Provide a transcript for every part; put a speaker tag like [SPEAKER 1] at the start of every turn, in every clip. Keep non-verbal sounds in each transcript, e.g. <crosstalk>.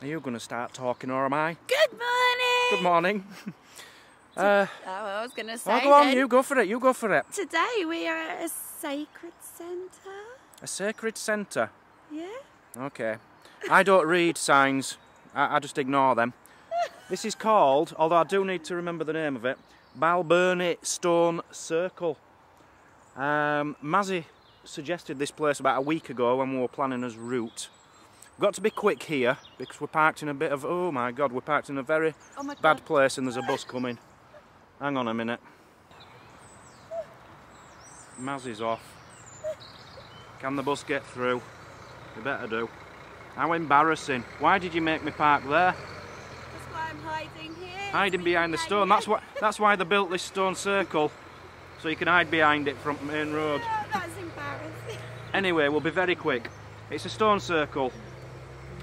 [SPEAKER 1] Are you going to start talking or am I?
[SPEAKER 2] Good morning.
[SPEAKER 1] Good morning. <laughs> uh,
[SPEAKER 2] Oh, I was going to say.
[SPEAKER 1] oh, go on,
[SPEAKER 2] then,
[SPEAKER 1] you go for it, you go for it.
[SPEAKER 2] Today we are at a sacred centre.
[SPEAKER 1] A sacred centre.
[SPEAKER 2] Yeah.
[SPEAKER 1] Okay. I don't read signs, I, I just ignore them. <laughs> This is called, although I do need to remember the name of it, Balbirnie Stone Circle. Um, Mazzy suggested this place about a week ago when we were planning his route. We've got to be quick here because we're parked in a bit of, oh my god, we're parked in a very
[SPEAKER 2] Oh
[SPEAKER 1] bad place and there's a bus coming. Hang on a minute. Mazzy's off. Can the bus get through? We better do. How embarrassing. Why did you make me park there?
[SPEAKER 2] That's why I'm hiding.
[SPEAKER 1] Hiding behind the stone. That's why that's why they built this stone circle. So you can hide behind it from main road.
[SPEAKER 2] Oh, that's embarrassing.
[SPEAKER 1] Anyway, we'll be very quick. It's a stone circle.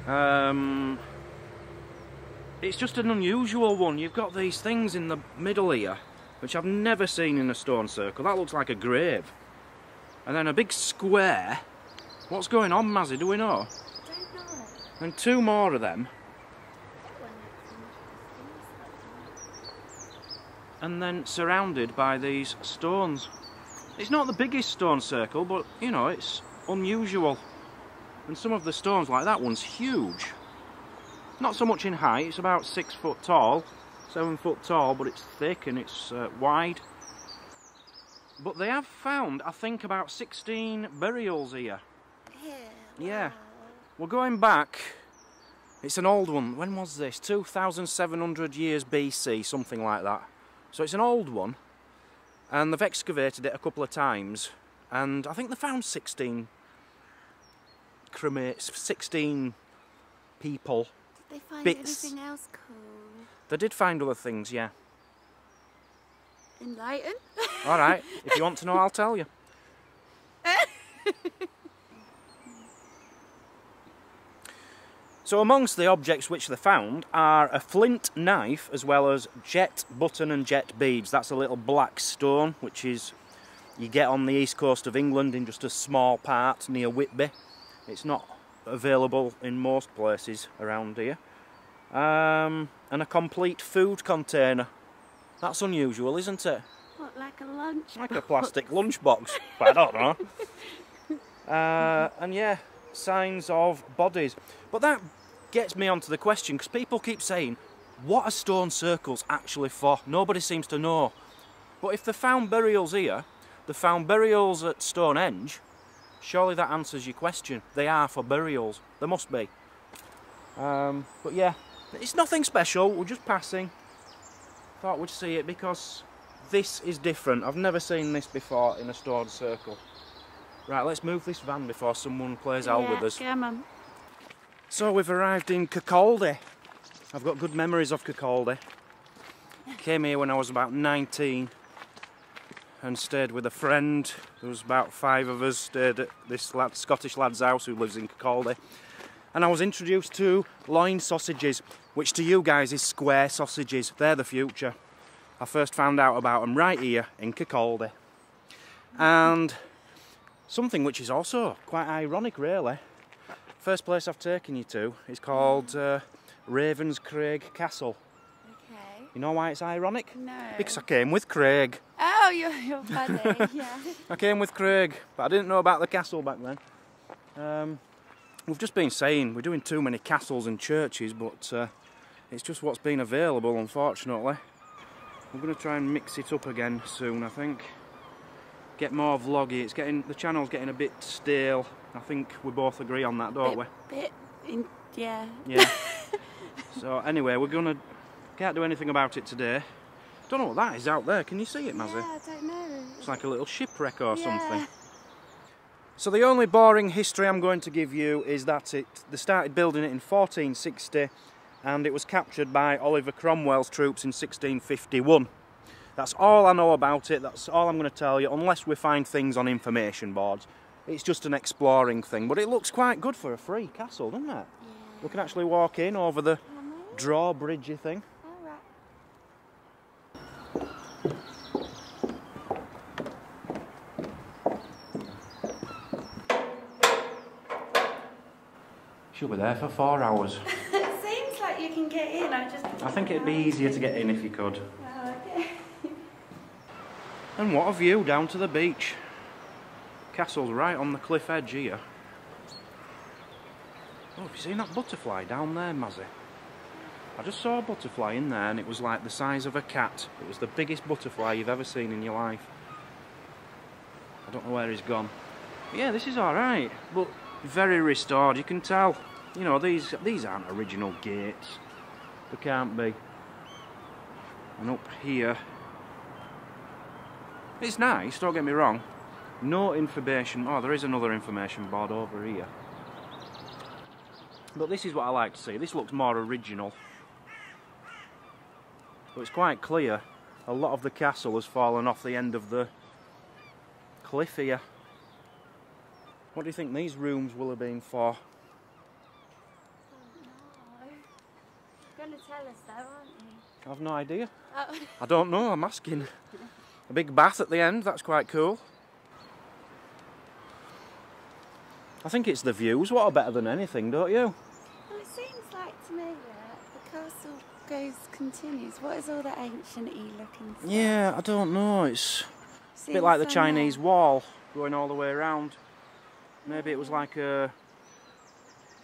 [SPEAKER 1] Um, it's just an unusual one. You've got these things in the middle here, which I've never seen in a stone circle. That looks like a grave. And then a big square. What's going on, Mazzy? Do we know?
[SPEAKER 2] Don't know.
[SPEAKER 1] And two more of them.
[SPEAKER 2] That one looks interesting.
[SPEAKER 1] And then surrounded by these stones. It's not the biggest stone circle, but you know, it's unusual. And some of the stones, like that one's huge. Not so much in height, it's about six foot tall, seven foot tall, but it's thick and it's uh, wide. But they have found, I think, about 16 burials here.
[SPEAKER 2] Here.
[SPEAKER 1] Yeah. We're going back. It's an old one. When was this? 2,700 years BC, something like that. So it's an old one. And they've excavated it a couple of times. And I think they found 16 cremates, 16 people.
[SPEAKER 2] Did they find
[SPEAKER 1] Bits.
[SPEAKER 2] anything else cool?
[SPEAKER 1] They did find other things, yeah.
[SPEAKER 2] Enlighten?
[SPEAKER 1] All right. <laughs> if you want to know, I'll tell you. So amongst the objects which they found are a flint knife as well as jet button and jet beads. That's a little black stone which is you get on the east coast of England in just a small part near Whitby. It's not available in most places around here. Um, and a complete food container. That's unusual, isn't it?
[SPEAKER 2] What, like a lunch?
[SPEAKER 1] Like a plastic lunchbox. I don't know. <laughs> Uh, and yeah, signs of bodies. But that gets me onto the question because people keep saying, what are stone circles actually for? Nobody seems to know. But if they found burials here, they found burials at Stonehenge, surely that answers your question. They are for burials. There must be. Um, but yeah, it's nothing special. We're just passing. Thought we'd see it because this is different. I've never seen this before in a stone circle. Right, let's move this van before someone plays out with us.
[SPEAKER 2] Come on.
[SPEAKER 1] So we've arrived in Kirkcaldy. I've got good memories of Kirkcaldy. Came here when I was about 19 and stayed with a friend. There was about five of us stayed at this lad, Scottish lad's house who lives in Kirkcaldy. And I was introduced to Lorne sausages, which to you guys is square sausages. They're the future. I first found out about them right here in Kirkcaldy. And something which is also quite ironic, really. First place I've taken you to is called uh, Ravenscraig Castle.
[SPEAKER 2] Okay.
[SPEAKER 1] You know why it's ironic?
[SPEAKER 2] No.
[SPEAKER 1] Because I came with Craig.
[SPEAKER 2] Oh, you're, you're funny. <laughs> yeah.
[SPEAKER 1] I came with Craig, but I didn't know about the castle back then. Um, we've just been saying we're doing too many castles and churches, but uh, it's just what's been available, unfortunately. We're going to try and mix it up again soon, I think. Get more vloggy. It's getting the channel's getting a bit stale. I think we both agree on that, don't we?
[SPEAKER 2] Bit, in, yeah.
[SPEAKER 1] Yeah. <laughs> so anyway, we're gonna can't do anything about it today. Don't know what that is out there. Can you see it, Mazzy?
[SPEAKER 2] Yeah, I don't know.
[SPEAKER 1] It's like a little shipwreck or
[SPEAKER 2] yeah.
[SPEAKER 1] something. So the only boring history I'm going to give you is that it they started building it in 1460 and it was captured by Oliver Cromwell's troops in 1651. That's all I know about it. That's all I'm going to tell you unless we find things on information boards. It's just an exploring thing, but it looks quite good for a free castle, doesn't it?
[SPEAKER 2] Yeah.
[SPEAKER 1] We can actually walk in over the
[SPEAKER 2] mm-hmm.
[SPEAKER 1] drawbridgey thing. She'll be there for four hours.
[SPEAKER 2] it <laughs> seems like you can get in. I just.
[SPEAKER 1] I think it'd be easier to get in if you could.
[SPEAKER 2] Oh, okay.
[SPEAKER 1] and what a view down to the beach. Castle's right on the cliff edge here. Oh, have you seen that butterfly down there, Mazzy? I just saw a butterfly in there and it was like the size of a cat. It was the biggest butterfly you've ever seen in your life. I don't know where he's gone. But yeah, this is alright, but very restored, you can tell. You know, these these aren't original gates. They can't be. And up here, it's nice, don't get me wrong. No information. Oh, there is another information board over here. But this is what I like to see. This looks more original. But it's quite clear a lot of the castle has fallen off the end of the cliff here. What do you think these rooms will have been for?
[SPEAKER 2] You're going to tell us though, aren't you?
[SPEAKER 1] I've no idea.
[SPEAKER 2] Oh.
[SPEAKER 1] I don't know, I'm asking. A big bath at the end, that's quite cool. I think it's the views, what are better than anything, don't you?
[SPEAKER 2] Well, it seems like to me that the castle goes continues. What is all that ancient y looking stuff?
[SPEAKER 1] Yeah, I don't know, it's a bit like the Chinese
[SPEAKER 2] there?
[SPEAKER 1] wall going all the way around. Maybe it was like a,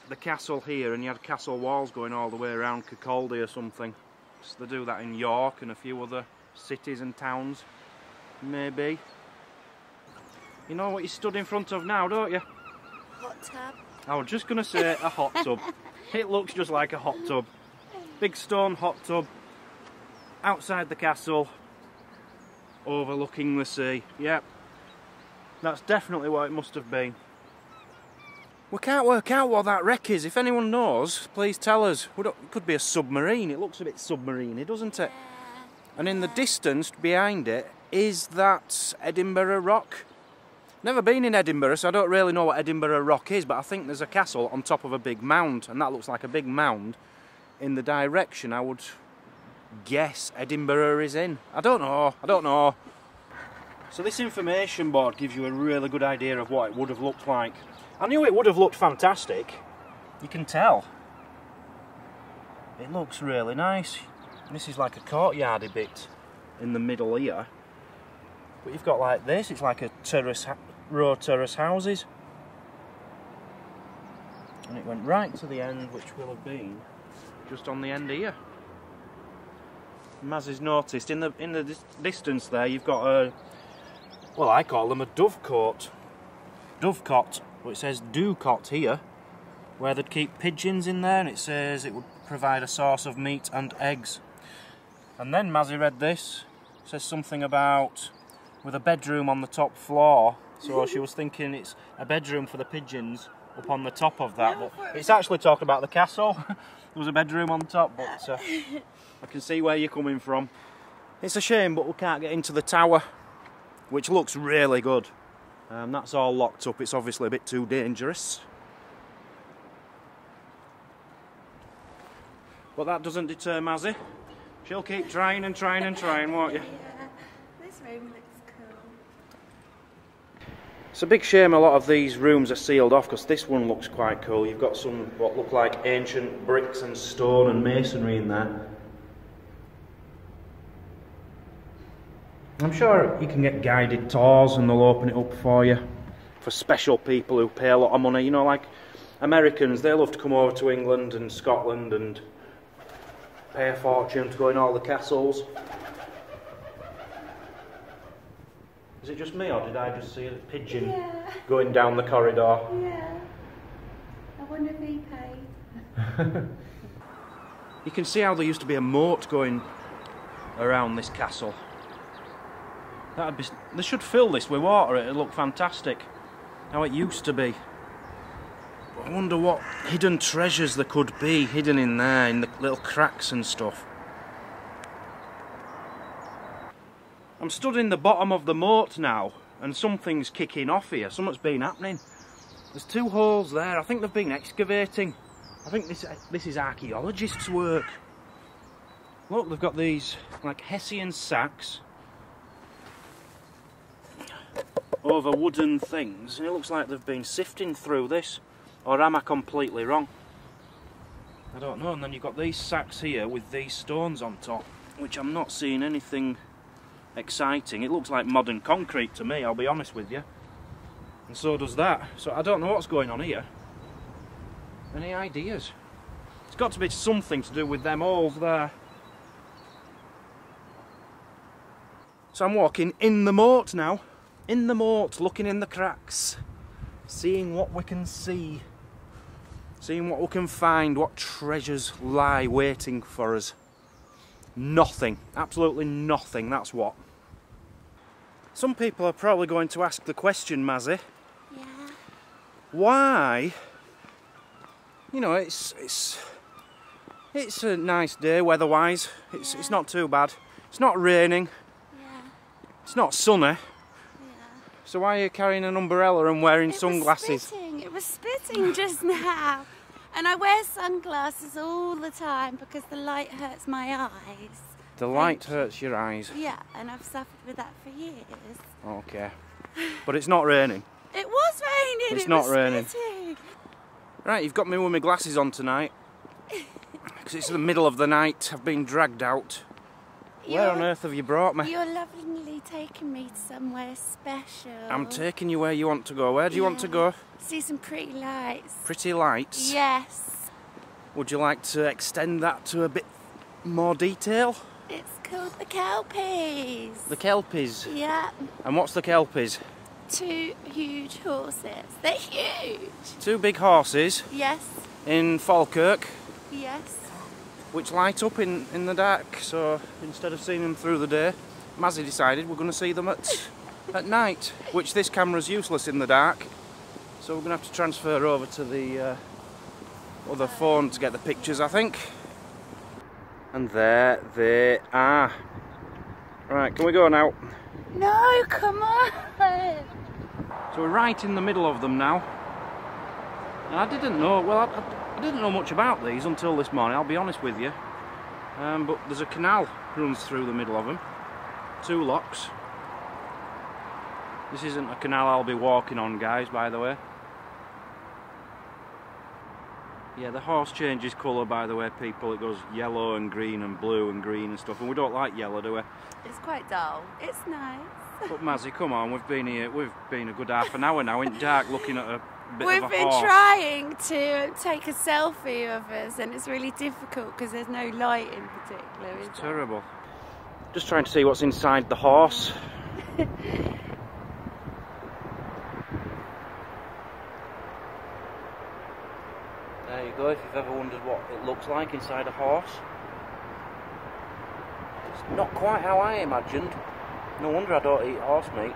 [SPEAKER 1] the castle here and you had castle walls going all the way around Kirkcaldy or something. So they do that in York and a few other cities and towns. Maybe. You know what you stood in front of now, don't you?
[SPEAKER 2] Hot tub.
[SPEAKER 1] I was just going to say a hot tub. <laughs> It looks just like a hot tub. Big stone hot tub outside the castle, overlooking the sea. Yep, that's definitely what it must have been. We can't work out what that wreck is. If anyone knows, please tell us. We don't- It could be a submarine. It looks a bit submarine, doesn't it? And in the distance behind it is that Edinburgh Rock. Never been in Edinburgh, so I don't really know what Edinburgh Rock is, but I think there's a castle on top of a big mound, and that looks like a big mound in the direction I would guess Edinburgh is in. I don't know, I don't know. So this information board gives you a really good idea of what it would have looked like. I knew it would have looked fantastic. You can tell. It looks really nice. This is like a courtyardy bit in the middle here. But you've got like this, it's like a terrace, row terrace houses. And it went right to the end, which will have been just on the end here. Has noticed in the in the dis- distance there, you've got a well, I call them a dovecot. dovecot, but it says doocot here, where they'd keep pigeons in there, and it says it would provide a source of meat and eggs. And then Mazzy read this, says something about with a bedroom on the top floor. So she was thinking it's a bedroom for the pigeons up on the top of that. But it's actually talking about the castle. <laughs> there was a bedroom on top, but uh, I can see where you're coming from. It's a shame, but we can't get into the tower, which looks really good. Um, that's all locked up. It's obviously a bit too dangerous. But that doesn't deter Mazzy. She'll keep trying and trying and trying, won't you?
[SPEAKER 2] Yeah. This room looks.
[SPEAKER 1] It's a big shame a lot of these rooms are sealed off because this one looks quite cool. You've got some what look like ancient bricks and stone and masonry in there. I'm sure you can get guided tours and they'll open it up for you for special people who pay a lot of money. You know, like Americans, they love to come over to England and Scotland and pay a fortune to go in all the castles. Is it just me or did I just see a pigeon
[SPEAKER 2] Yeah.
[SPEAKER 1] going down the corridor?
[SPEAKER 2] Yeah. I wonder if he paid. <laughs>
[SPEAKER 1] You can see how there used to be a moat going around this castle. That'd be. They should fill this with water. It'd look fantastic. How it used to be. I wonder what hidden treasures there could be hidden in there, in the little cracks and stuff. I'm stood in the bottom of the moat now, and something's kicking off here. Something's been happening. There's two holes there. I think they've been excavating. I think this this is archaeologists' work. Look, they've got these like Hessian sacks over wooden things, and it looks like they've been sifting through this. Or am I completely wrong? I don't know. And then you've got these sacks here with these stones on top, which I'm not seeing anything exciting. It looks like modern concrete to me, I'll be honest with you. And so does that. So I don't know what's going on here. Any ideas? It's got to be something to do with them holes there. So I'm walking in the moat now. In the moat, looking in the cracks. Seeing what we can see. Seeing what we can find, what treasures lie waiting for us. Nothing. Absolutely nothing, that's what. Some people are probably going to ask the question, Mazzy.
[SPEAKER 2] Yeah.
[SPEAKER 1] Why? You know, it's it's it's a nice day weather-wise. It's it's not too bad. It's not raining.
[SPEAKER 2] Yeah.
[SPEAKER 1] It's not sunny.
[SPEAKER 2] Yeah.
[SPEAKER 1] So why are you carrying an umbrella and wearing
[SPEAKER 2] It was
[SPEAKER 1] sunglasses?
[SPEAKER 2] spitting. It was spitting just <laughs> now. And I wear sunglasses all the time because the light hurts my eyes.
[SPEAKER 1] The light hurts your eyes.
[SPEAKER 2] Yeah, and I've suffered with that for years.
[SPEAKER 1] Okay. But it's not raining.
[SPEAKER 2] It was raining.
[SPEAKER 1] It's
[SPEAKER 2] it
[SPEAKER 1] not raining.
[SPEAKER 2] spitting.
[SPEAKER 1] Right, you've got me with my glasses on tonight. <laughs> Because it's the middle of the night. I've been dragged out. Where
[SPEAKER 2] You're-
[SPEAKER 1] on earth have you brought me?
[SPEAKER 2] You're lovingly taking me to somewhere special.
[SPEAKER 1] I'm taking you where you want to go. Where do you want to go?
[SPEAKER 2] See some pretty lights.
[SPEAKER 1] Pretty lights.
[SPEAKER 2] Yes.
[SPEAKER 1] Would you like to extend that to a bit more detail?
[SPEAKER 2] It's called the Kelpies.
[SPEAKER 1] The Kelpies.
[SPEAKER 2] Yeah.
[SPEAKER 1] And what's the Kelpies?
[SPEAKER 2] Two huge horses. They're huge.
[SPEAKER 1] Two big horses
[SPEAKER 2] Yes.
[SPEAKER 1] in Falkirk,
[SPEAKER 2] Yes.
[SPEAKER 1] which light up in, in the dark. So instead of seeing them through the day, Mazzy decided we're going to see them at, <laughs> at night, which this camera's useless in the dark. So we're going to have to transfer over to the uh, other phone to get the pictures, I think. And there they are. Right, can we go now?
[SPEAKER 2] No, come on.
[SPEAKER 1] So we're right in the middle of them now. And I didn't know, well, I, I- didn't know much about these until this morning, I'll be honest with you. Um, but there's a canal runs through the middle of them. Two locks. This isn't a canal I'll be walking on, guys, by the way. Yeah, the horse changes colour, by the way, people. It goes yellow and green and blue and green and stuff. And we don't like yellow, do we?
[SPEAKER 2] It's quite dull. It's nice.
[SPEAKER 1] But Mazzy, come on, we've been here, we've been a good half an hour now in dark looking at a bit
[SPEAKER 2] We've
[SPEAKER 1] of a
[SPEAKER 2] been
[SPEAKER 1] horse.
[SPEAKER 2] trying to take a selfie of us, and it's really difficult because there's no light in particular.
[SPEAKER 1] It's
[SPEAKER 2] there?
[SPEAKER 1] terrible. Just trying to see what's inside the horse. <laughs> if you've ever wondered what it looks like inside a horse. It's not quite how I imagined. No wonder I don't eat horse meat.